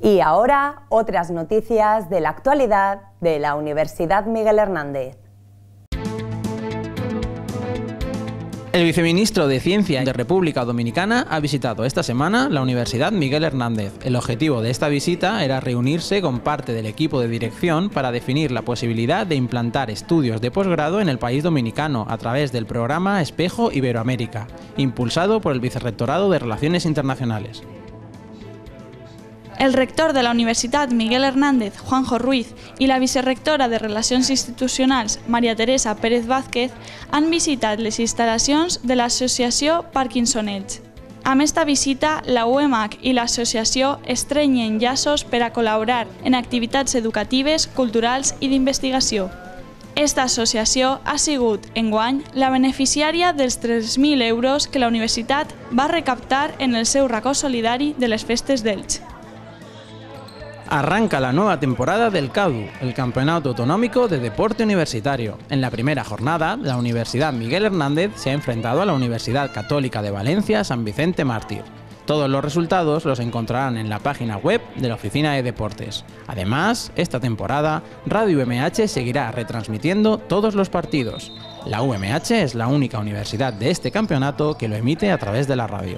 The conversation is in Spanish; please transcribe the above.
Y ahora otras noticias de la actualidad de la Universidad Miguel Hernández. El viceministro de Ciencia de República Dominicana ha visitado esta semana la Universidad Miguel Hernández. El objetivo de esta visita era reunirse con parte del equipo de dirección para definir la posibilidad de implantar estudios de posgrado en el país dominicano a través del programa Espejo Iberoamérica, impulsado por el Vicerrectorado de Relaciones Internacionales. El rector de la Universitat Miguel Hernández, Juanjo Ruiz, i la vicerrectora de Relacions Institucionals, Maria Teresa Pérez Vázquez, han visitat les instal·lacions de l'associació Parkinson Edge. Amb esta visita, la UEMAC i l'associació estrenyen llaços per a col·laborar en activitats educatives, culturals i d'investigació. Esta associació ha sigut, enguany, la beneficiària dels 3.000 euros que la universitat va recaptar en el seu racó solidari de les festes d'Elx. Arranca la nueva temporada del CADU, el Campeonato Autonómico de Deporte Universitario. En la primera jornada, la Universidad Miguel Hernández se ha enfrentado a la Universidad Católica de Valencia San Vicente Mártir. Todos los resultados los encontrarán en la página web de la Oficina de Deportes. Además, esta temporada, Radio UMH seguirá retransmitiendo todos los partidos. La UMH es la única universidad de este campeonato que lo emite a través de la radio.